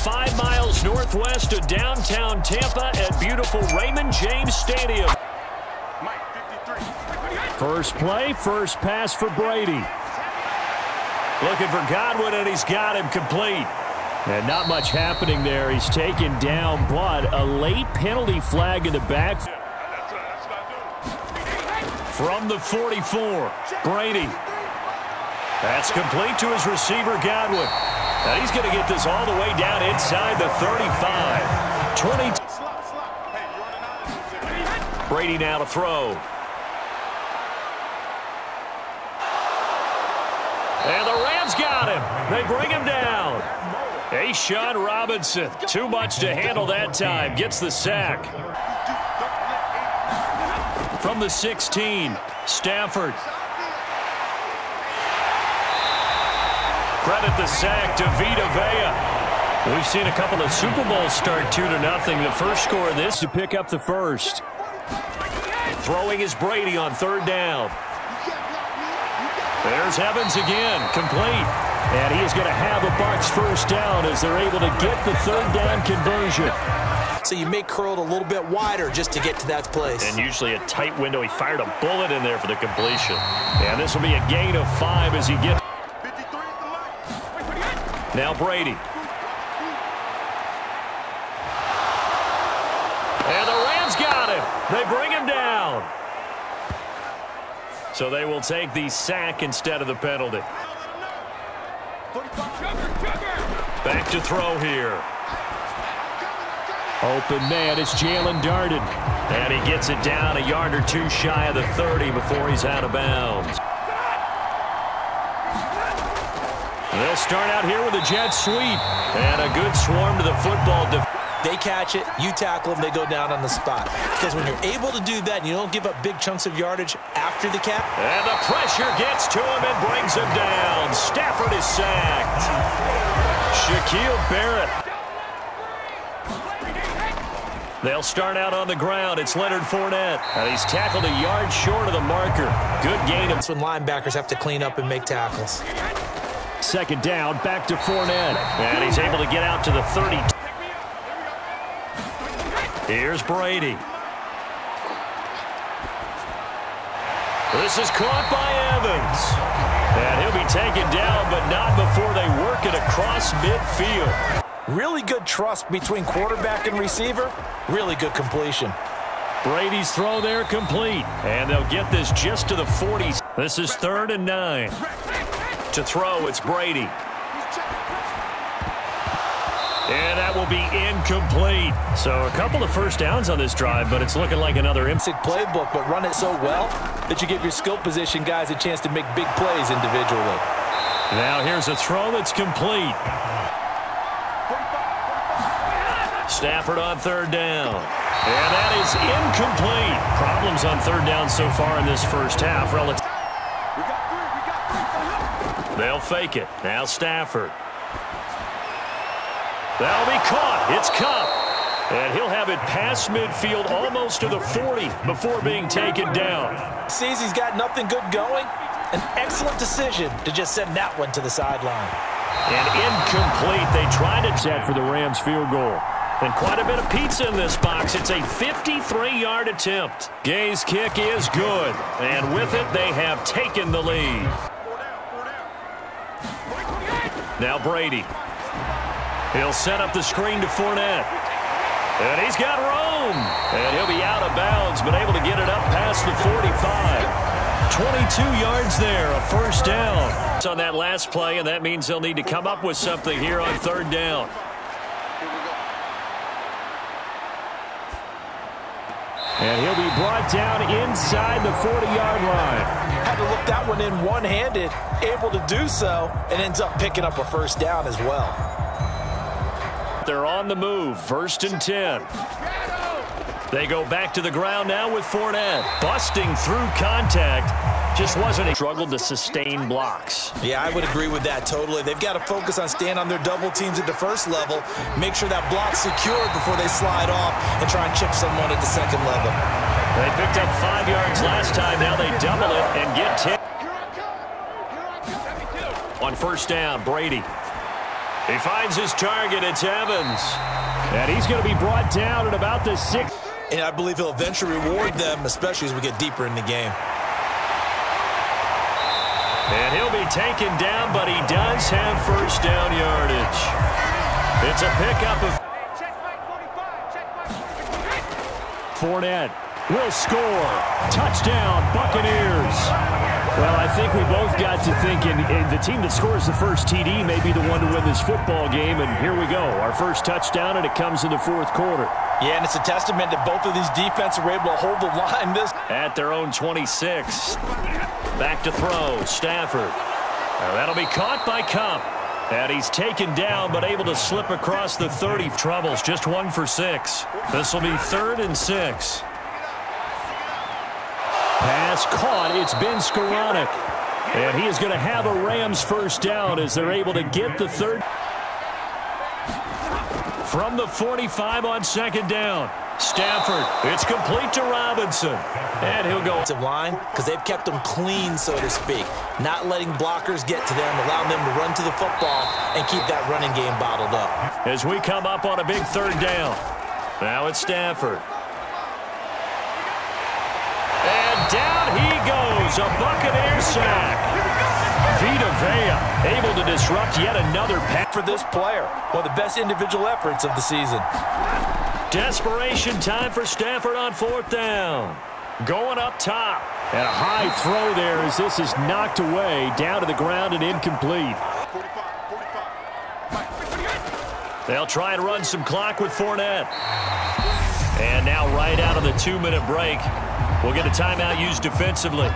five miles northwest of downtown Tampa at beautiful Raymond James Stadium. First play, first pass for Brady. Looking for Godwin, and he's got him complete. And not much happening there. He's taken down, but a late penalty flag in the back. From the 44, Brady. That's complete to his receiver, Godwin. And he's going to get this all the way down inside the 35. 20. Brady now to throw. And the Rams got him. They bring him down. A'Shawn Robinson, too much to handle that time, gets the sack. From the 16, Stafford. Credit the sack to Vita Vea. We've seen a couple of Super Bowls start 2 to nothing. The first score of this to pick up the first. Throwing is Brady on third down. There's Evans again, complete. And he is going to have a Bucs first down as they're able to get the third down conversion. So you make curled a little bit wider just to get to that place. And usually a tight window. He fired a bullet in there for the completion. And this will be a gain of five as he gets. Now Brady. And the Rams got him. They bring him down. So they will take the sack instead of the penalty. Back to throw here. Open man, it's Jaelon Darden. And he gets it down a yard or two shy of the 30 before he's out of bounds. They'll start out here with a jet sweep. And a good swarm to the football. They catch it, you tackle them, they go down on the spot. Because when you're able to do that and you don't give up big chunks of yardage after the cap. And the pressure gets to him and brings him down. Stafford is sacked. Shaquille Barrett. They'll start out on the ground. It's Leonard Fournette. And he's tackled a yard short of the marker. Good gain. That's when linebackers have to clean up and make tackles. Second down, back to Fournette. And he's able to get out to the 30. Here's Brady. This is caught by Evans. And he'll be taken down, but not before they work it across midfield. Really good trust between quarterback and receiver. Really good completion. Brady's throw there complete. And they'll get this just to the 40s. This is third and nine. To throw, it's Brady. And that will be incomplete. So a couple of first downs on this drive, but it's looking like another IMSIC playbook, but run it so well that you give your skill position guys a chance to make big plays individually. Now here's a throw that's complete. Stafford on third down. And that is incomplete. Problems on third down so far in this first half. Relative. They'll fake it. Now Stafford. That'll be caught. It's Kupp. And he'll have it past midfield almost to the 40 before being taken down. Sees he's got nothing good going. An excellent decision to just send that one to the sideline. And incomplete. They tried to set for the Rams field goal. And quite a bit of pizza in this box. It's a 53-yard attempt. Gay's kick is good. And with it, they have taken the lead. Now Brady. He'll set up the screen to Fournette. And he's got room. And he'll be out of bounds, but able to get it up past the 45. 22 yards there, a first down. It's on that last play, and that means they'll need to come up with something here on third down. And he'll be brought down inside the 40-yard line. Had to look that one in one-handed, able to do so, and ends up picking up a first down as well. They're on the move, first and 10. They go back to the ground now with Fournette. Busting through contact. Just wasn't a struggle to sustain blocks. Yeah, I would agree with that totally. They've got to focus on staying on their double teams at the first level, make sure that block's secured before they slide off and try and chip someone at the second level. They picked up five yards last time. Now they double it and get 10. On first down, Brady. He finds his target. It's Evans. And he's going to be brought down at about the six. And I believe he'll eventually reward them, especially as we get deeper in the game. And he'll be taken down, but he does have first down yardage. It's a pickup of... Fournette will score. Touchdown, Buccaneers. Well, I think we both got to thinking eh, the team that scores the first TD may be the one to win this football game, and here we go. Our first touchdown, and it comes in the fourth quarter. Yeah, and it's a testament that both of these defenses were able to hold the line. This At their own 26. Back to throw, Stafford. Now that'll be caught by Kupp. And he's taken down, but able to slip across the 30. Troubles, just one for six. This will be third and six. Pass caught. It's Ben Skowronek. And he is going to have a Rams first down as they're able to get the third. From the 45 on second down. Stafford, it's complete to Robinson. And he'll go. To line because they've kept them clean, so to speak. Not letting blockers get to them, allowing them to run to the football and keep that running game bottled up. As we come up on a big third down. Now it's Stafford. Goes. A Buccaneer sack. Vita Vea able to disrupt yet another pass for this player. One of the best individual efforts of the season. Desperation time for Stafford on fourth down. Going up top. And a high throw there as this is knocked away down to the ground and incomplete. They'll try and run some clock with Fournette. And now right out of the two-minute break, we'll get a timeout used defensively.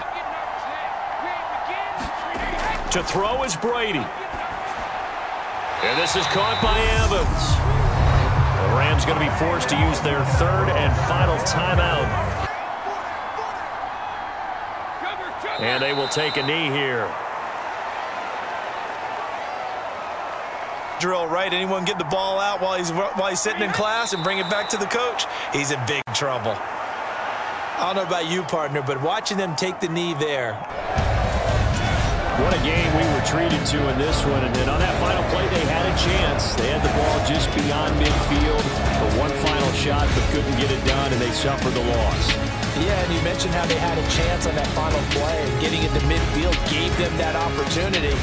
To throw is Brady. And this is caught by Evans. The Rams going to be forced to use their third and final timeout. And they will take a knee here. Drill right. Anyone get the ball out while he's while he's sitting in class and bring it back to the coach? He's in big trouble. I don't know about you, partner, but watching them take the knee there. What a game we were treated to in this one. And then on that final play, they had a chance. They had the ball just beyond midfield for one final shot, but couldn't get it done, and they suffered the loss. Yeah, and you mentioned how they had a chance on that final play, getting into midfield gave them that opportunity.